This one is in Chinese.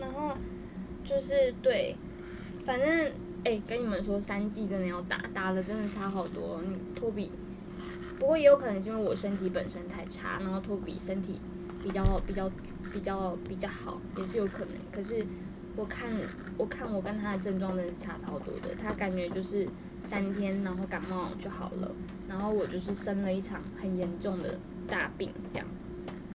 然后就是对，反正哎、跟你们说，三剂真的要打，打了真的差好多。你托比，不过也有可能是因为我身体本身太差，然后托比身体比较比较比较比较好，也是有可能。可是我看我看我跟他的症状真的是差超多的，他感觉就是三天然后感冒就好了，然后我就是生了一场很严重的大病这样。